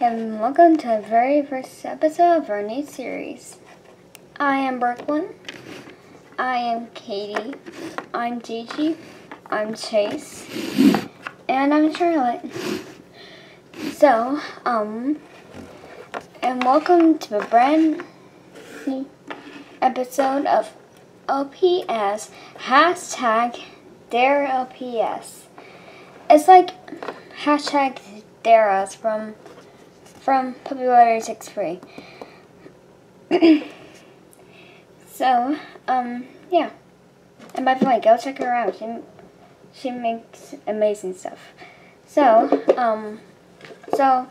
And welcome to the very first episode of our new series. I am Brooklynn. I am Katie. I'm Gigi. I'm Chase. And I'm Charlotte. So, um, and welcome to a brand new episode of LPS hashtag Dare LPS. It's like hashtag Dare Us from from PuppyLover 63. so, um, yeah. And by the way, go check her out. She she makes amazing stuff. So, um, so,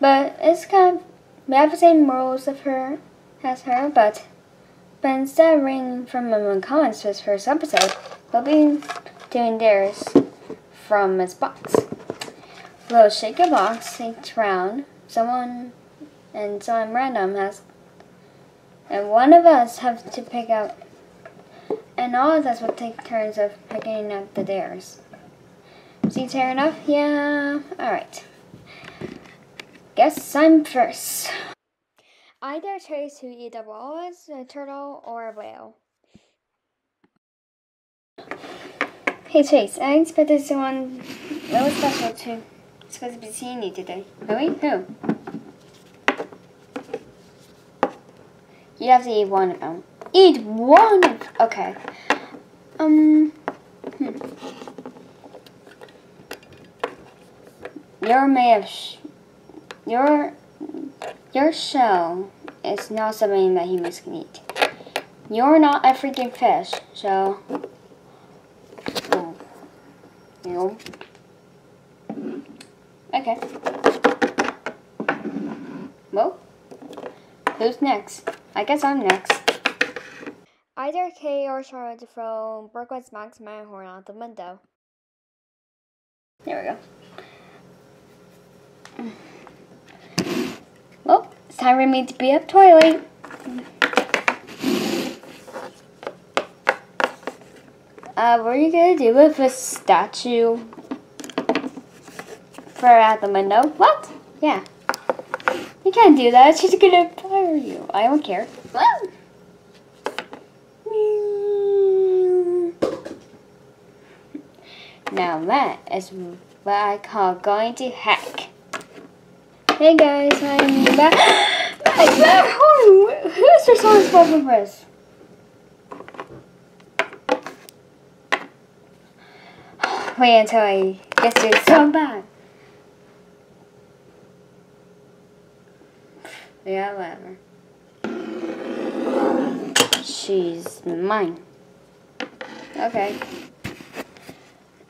but it's kind of we have the same rules of her as her, but but instead of reading from the comments for this first episode, we'll be doing theirs from this box. We'll shake a box each round. Someone and someone random has, and one of us have to pick out, and all of us will take turns of picking out the dares. Seems fair enough? Yeah. All right. Guess I'm first. I dare to eat a walrus, a turtle, or a whale. Hey Chase, I expected someone really special to supposed to be seeing you today. Really? Who? You have to eat one of them. Eat one of Okay. Um hmm. You're made of sh your your shell is not something that humans can eat. You're not a freaking fish, so oh. you Okay. Well, who's next? I guess I'm next. Either Kay or Charlotte to throw Brooklynn's Max Manhorn out the window. There we go. Well, it's time for me to be up Twilight. Uh, what are you gonna do with a statue for out the window? What? Yeah. You can't do that. She's gonna fire you. I don't care. Now that is what I call going to heck. Hey guys, I'm back. I'm back home. Who's responsible for this? Wait until I get to so bad. Yeah, whatever. She's mine. Okay.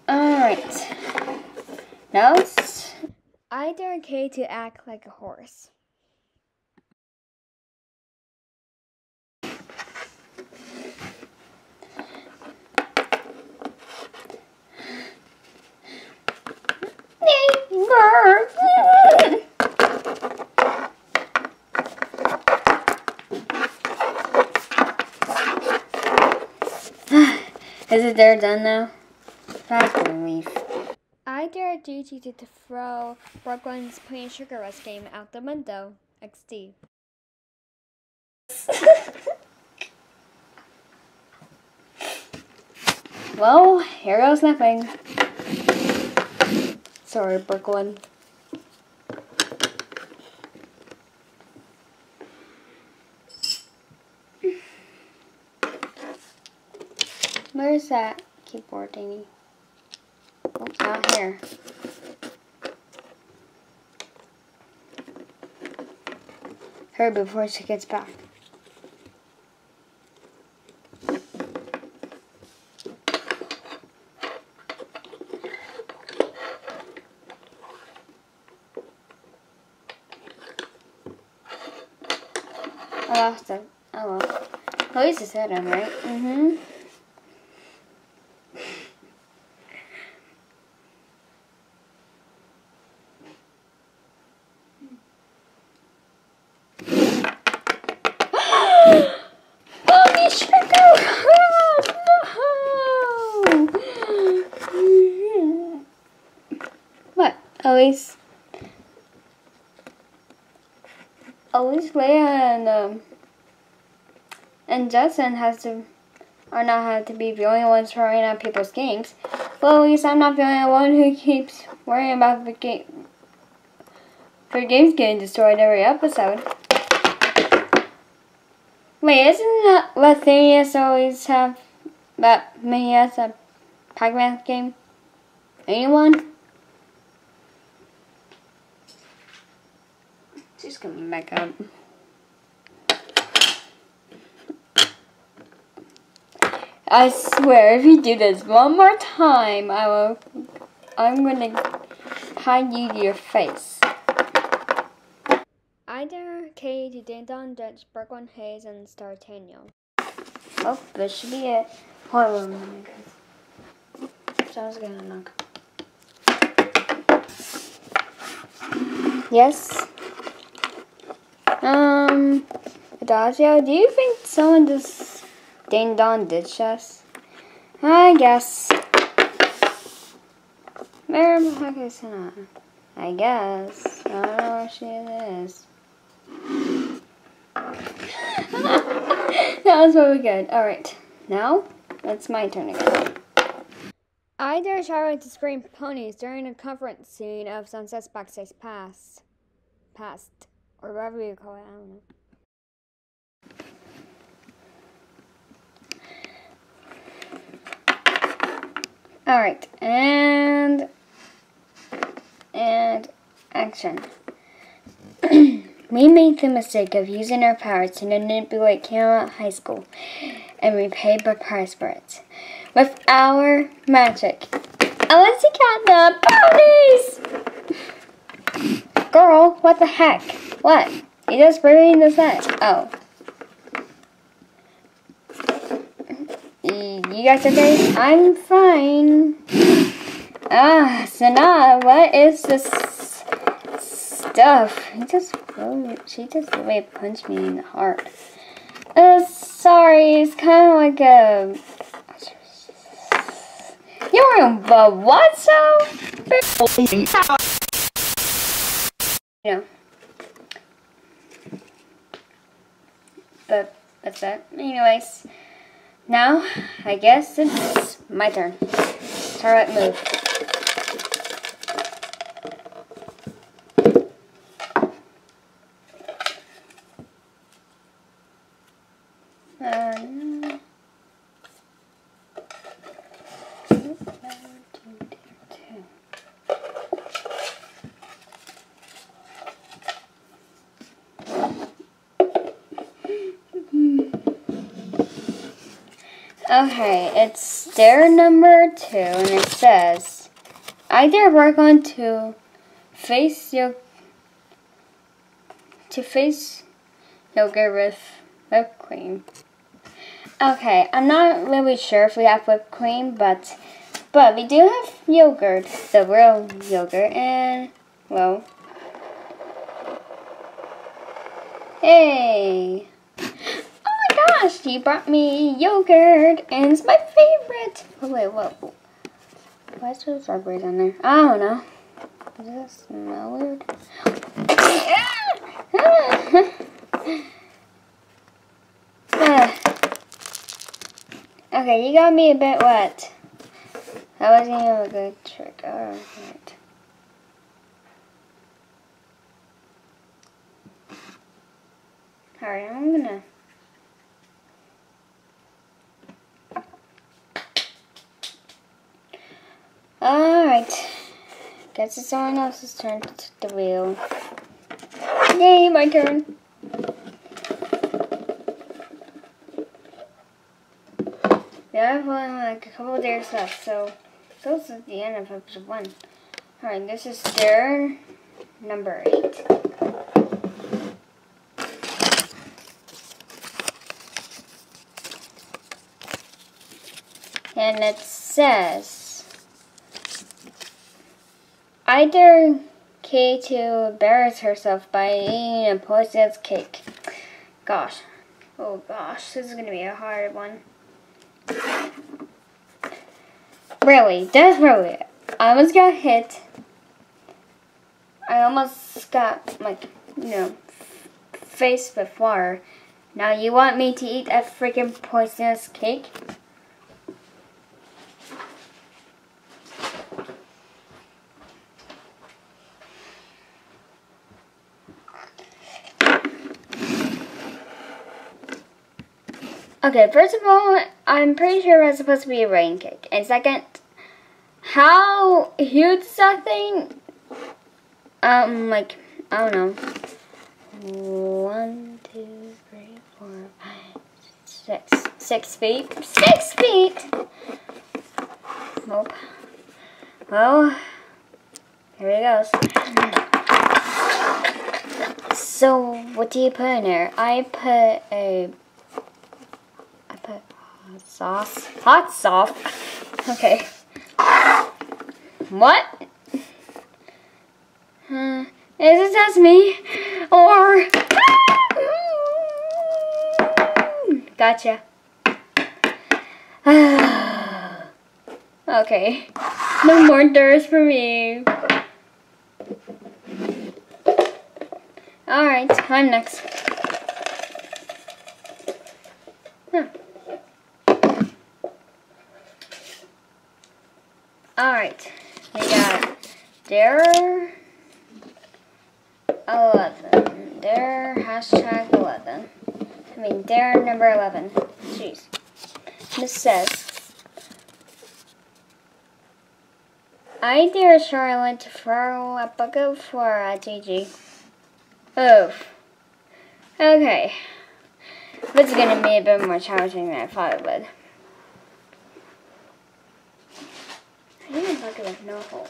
Alright. Now I dare Kay to act like a horse. Is it there done now? That's relief. I dare Gigi to throw Brooklynn's Plain Sugar Rush game out the window. XD. well, here goes nothing. Sorry, Brooklyn. Where's that keyboard thingy? Oh, out here. Hurry before she gets back. I lost it. Oh well. At least it's hidden, right? Mm-hmm. Mommy sugar! no! What? At least, at least Leia and um, and Justin has to are not have to be the only ones throwing out people's games. Well, at least I'm not the only one who keeps worrying about the game. For games getting destroyed every episode. Wait, isn't Lethanius always have that many as a Pac-Man game? Anyone? She's coming back up. I swear, if you do this one more time, I will. I'm gonna hide you your face. I dare Kay to Ding Dong, Dutch, Brooklynn Hayes, and Star Daniel. Oh, this should be it. Hold on. Sounds gonna knock. Yes. Um, Adagio, do you think someone just ding dong ditched us? I guess. Mary Mahaka's not. I guess. I don't know where she is. that was really good. Alright. Now, it's my turn again. I dare Charlotte to scream ponies during a conference scene of Sunset's Backstage Pass. Pass. Or whatever you call it, I don't know. Alright, and and action. we made the mistake of using our powers to manipulate Canterlot High School, and we paid the price for it. With our magic. Alexi got the ponies! Girl, what the heck? What? You just reading the set. Oh. You guys okay? I'm fine. Ah, Sana, what is this stuff? He just she just really punched me in the heart. Uh, sorry, it's kind of like a... You're in the what so? You know. But that's that. Anyways. Now, I guess it's my turn. Charlotte, move. Okay, it's stair number two, and it says, dare work on to face your to face yogurt with whipped cream. Okay, I'm not really sure if we have whipped cream, but but we do have yogurt, the real yogurt, and well, hey gosh, he brought me yogurt, and it's my favorite. Oh, wait, what? Why is there strawberries on there? I don't know. Does that smell weird? okay, you got me a bit wet. That wasn't even a good trick. Alright. Alright, I'm gonna Alright. Guess it's someone else's turn to take the wheel. Yay, my turn. We have only like a couple of days left, so this is the end of episode one. Alright, this is dare number eight. And it says I dare Kay to embarrass herself by eating a poisonous cake. Gosh. Oh gosh, this is going to be a hard one. Really, desperately. I almost got hit. I almost got, like, you know, face water. Now you want me to eat a freaking poisonous cake? Okay, first of all, I'm pretty sure it's supposed to be a rain cake. And second, how huge is that thing? Um, like, I don't know. One, two, three, four, five, six. Six feet. Six feet! Nope. Well, here it goes. So, what do you put in there? I put a put hot sauce. Hot sauce. Okay. What? Uh, is it just me? Or... Gotcha. okay. No more doors for me. Alright, I'm next. Alright, we got Dare 11. Dare hashtag 11. I mean, Dare number 11. Jeez. This says, I dare Charlotte to throw a bucket for a Gigi. Oof. Okay. This is to be a bit more challenging than I thought it would. Need with no holes.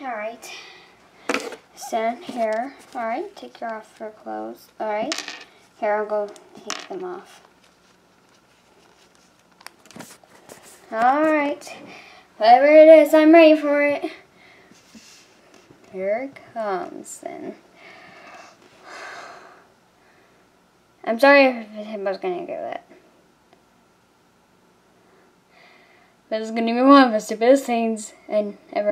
Alright. Stand here. Alright, take your off your clothes. Alright. Here, I'll go take them off. Alright. Whatever it is, I'm ready for it. Here it comes, then. I'm sorry if was gonna get wet. This is gonna be one of the stupidest things and ever.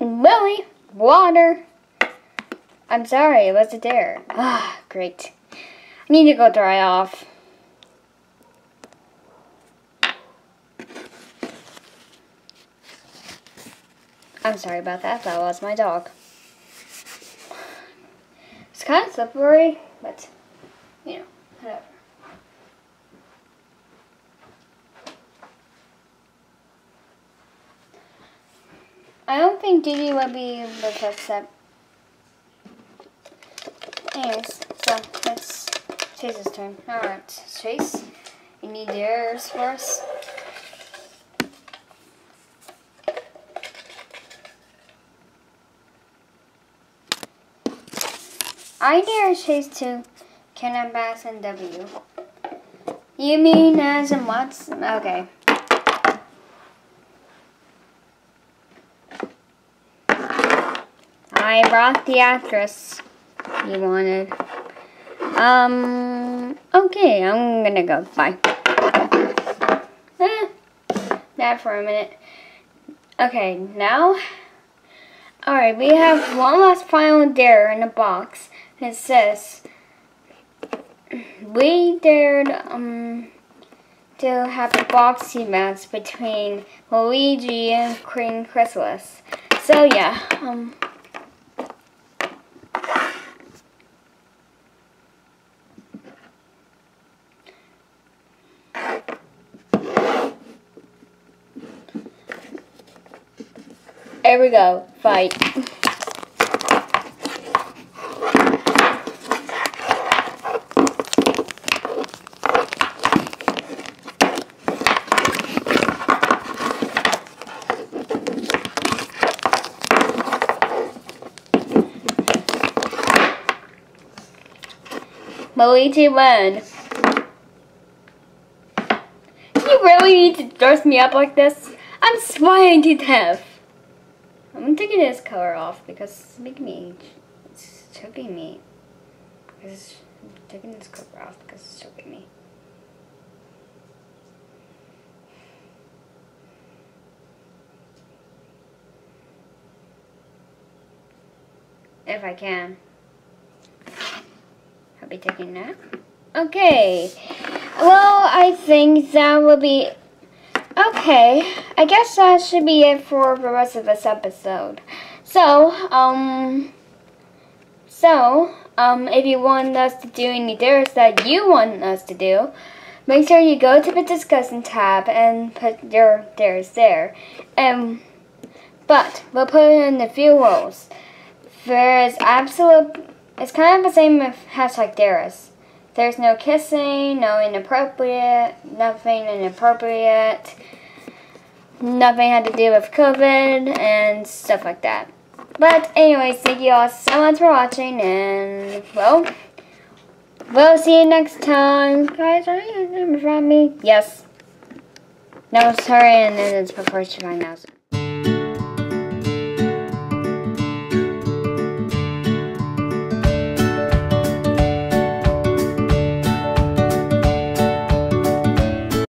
Willie, water. I'm sorry, it was a dare. Ah, great. I need to go dry off. I'm sorry about that. That was my dog. It's kind of slippery, but, you know, whatever. I don't think Didi will be with us that. Anyways, so it's Chase's turn. Alright, Chase, you need yours for us. I dare Chase to Cannon Bass and W. You mean as in what's okay. I brought the actress you wanted. Um, okay, I'm gonna go. Bye. Eh, that for a minute. Okay, now, alright, we have one last final dare in a box. It says, we dared, um, to have a boxing match between Luigi and Queen Chrysalis. So yeah, um, Here we go. Fight. Luigi won. You really need to dress me up like this? I'm sweating to death. I'm taking this color off because it's making me, it's choking me. I'm taking this color off because it's choking me. If I can. I'll be taking that. Okay. Well, I think that will be Okay, I guess that should be it for the rest of this episode. So, um, so, um, if you want us to do any dares that you want us to do, make sure you go to the discussion tab and put your dares there. Um, but we'll put it in a few rules. There's absolute, it's kind of the same with hashtag dares. There's no kissing, no inappropriate, nothing inappropriate, nothing had to do with COVID and stuff like that. But anyways, thank you all so much for watching and well, we'll see you next time. Guys, are you from me? Yes. No, sorry, and then it's before she finds out.